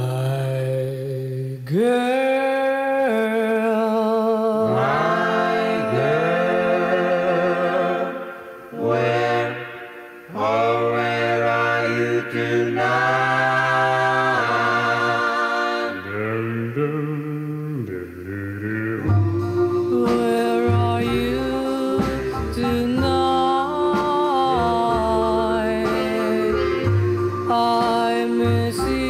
My girl, my girl, where, oh, where are you tonight? Where are you tonight? I miss you.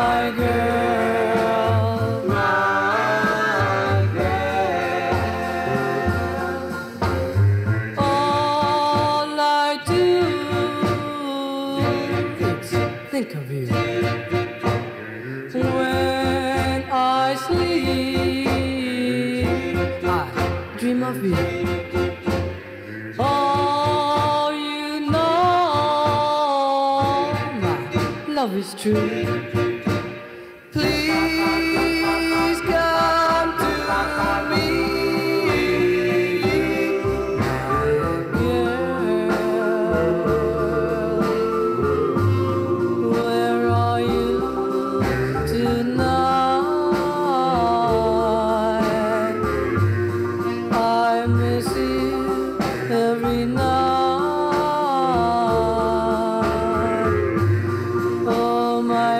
my girl, my girl. All I do is think of you. When I sleep, I dream of you. Love is true.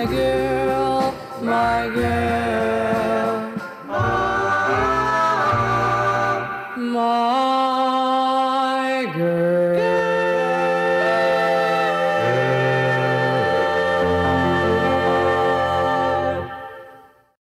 my girl, my girl. My girl.